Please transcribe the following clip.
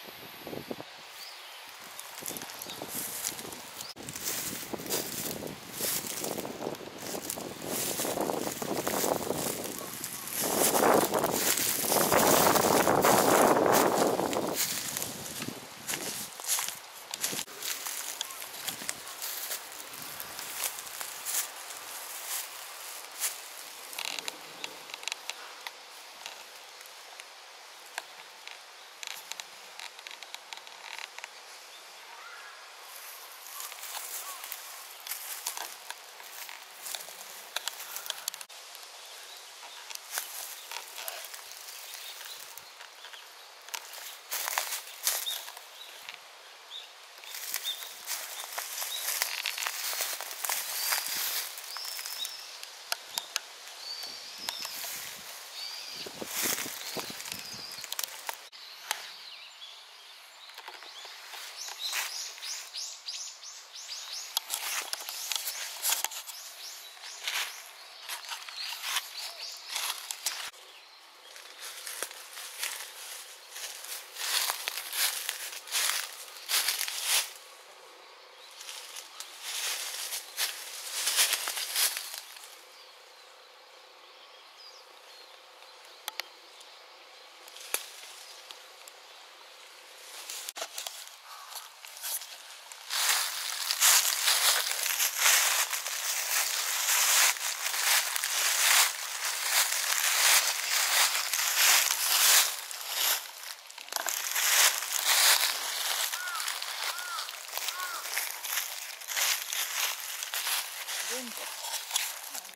何? window.